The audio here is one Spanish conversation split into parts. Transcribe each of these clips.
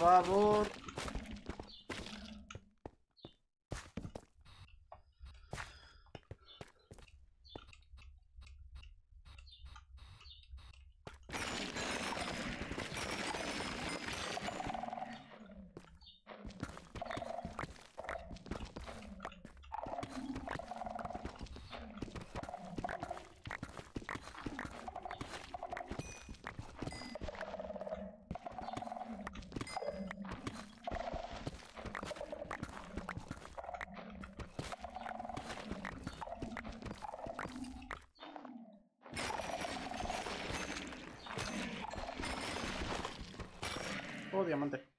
Favor. Diamante.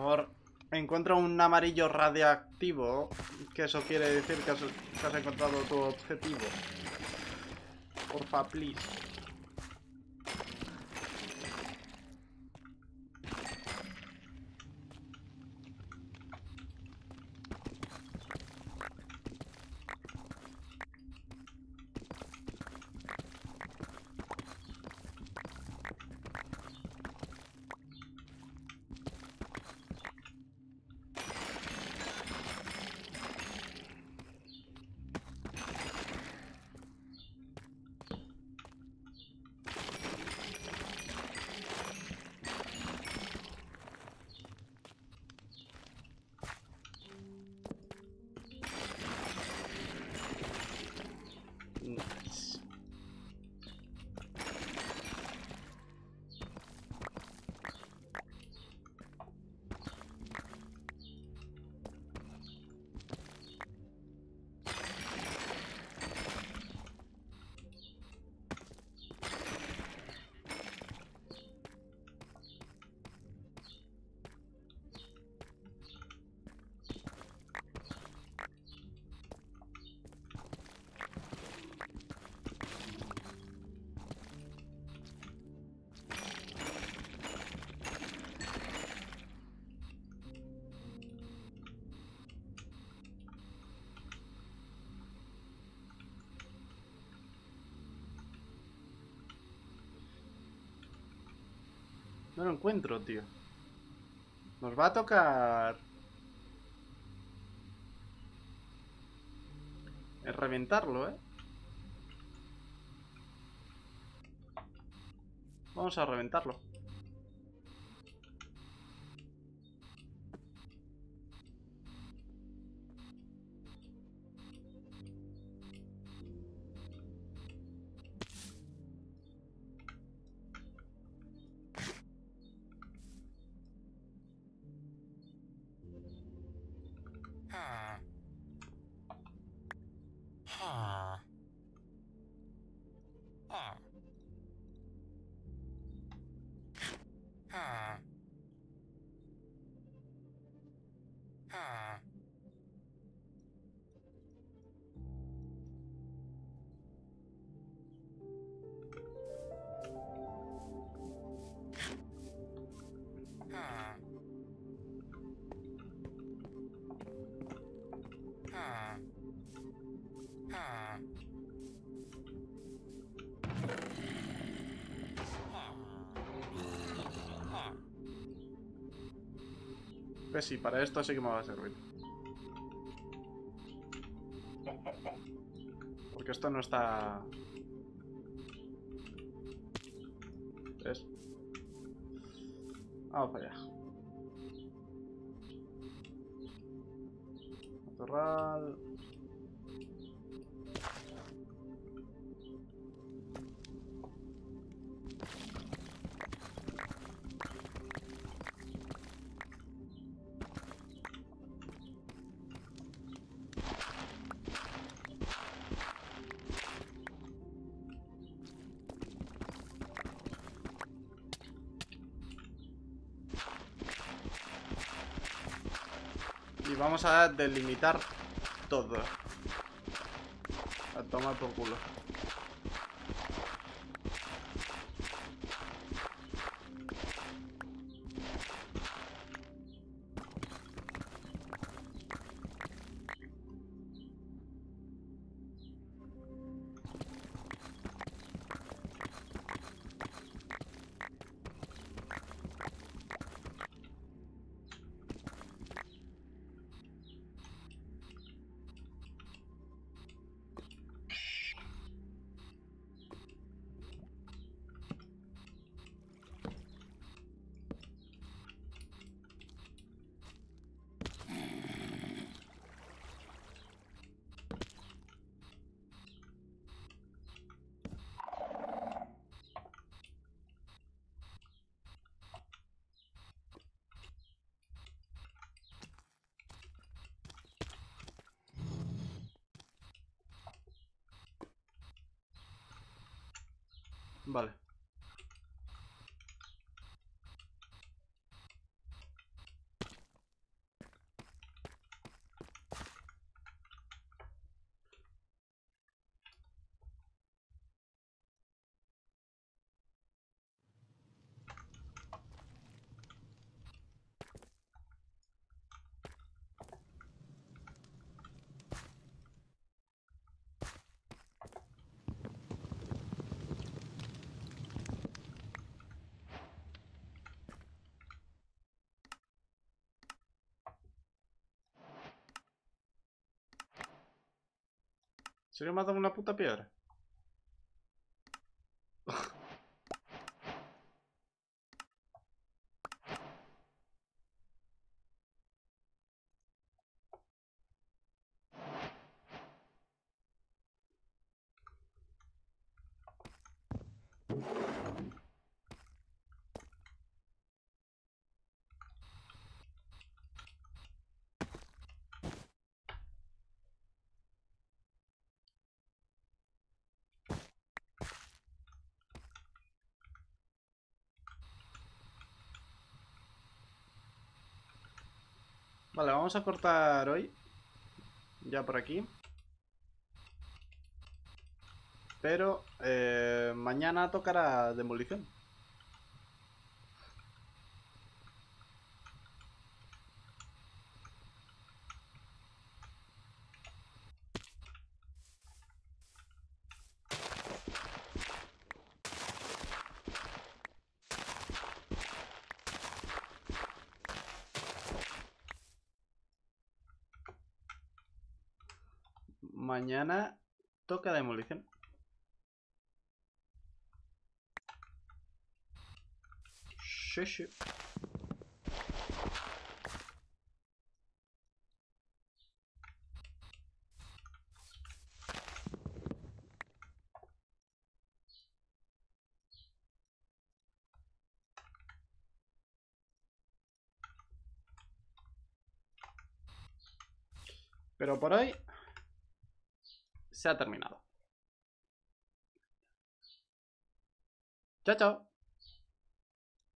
Favor, encuentra un amarillo radiactivo. Que eso quiere decir que has, que has encontrado tu objetivo. Porfa, please. No lo encuentro, tío. Nos va a tocar... Es reventarlo, ¿eh? Vamos a reventarlo. Huh. Huh. Pues sí, para esto sí que me va a servir. Porque esto no está... ¿Ves? Vamos para allá. Matorral... Y vamos a delimitar todo. A tomar por culo. Vale. ¿En serio dado una puta piedra? Vale, vamos a cortar hoy. Ya por aquí. Pero eh, mañana tocará demolición. Mañana toca demolición. Pero por hoy se ha terminado. Chao, chao.